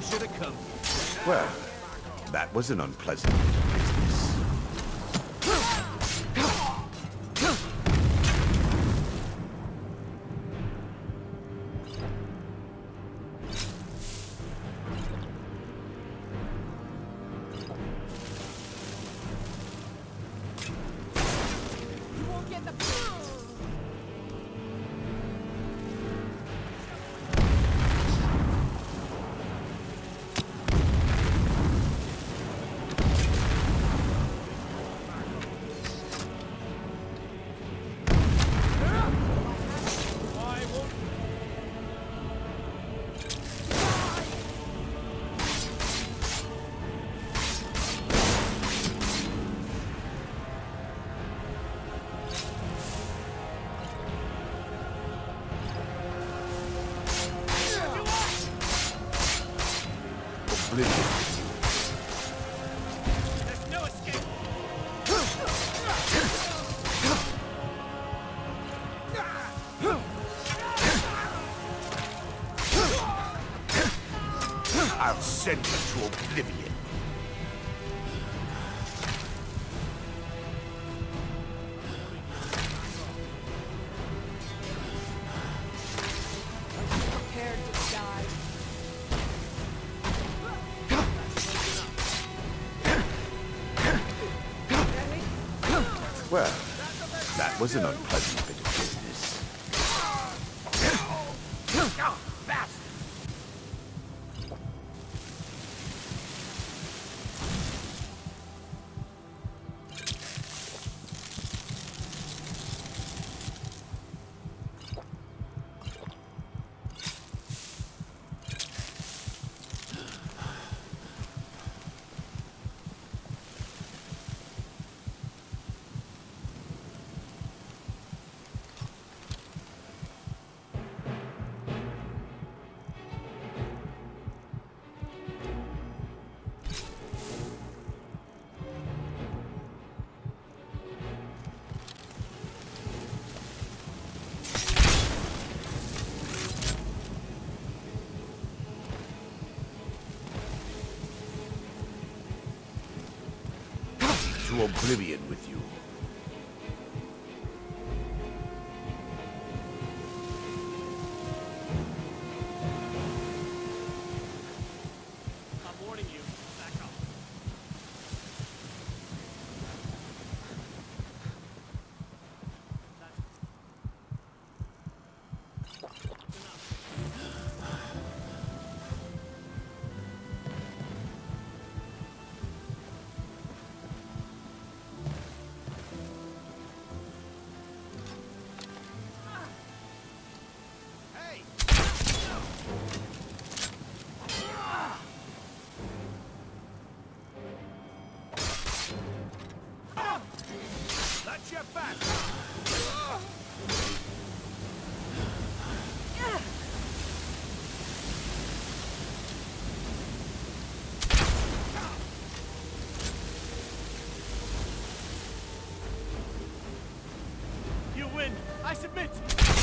should have come. Well, that was an unpleasant business. You won't get the... Oblivion. There's no escape. I'll send you to oblivion. Well, that was an unpleasant bit of business. To oblivion with you. That's your back! You win! I submit!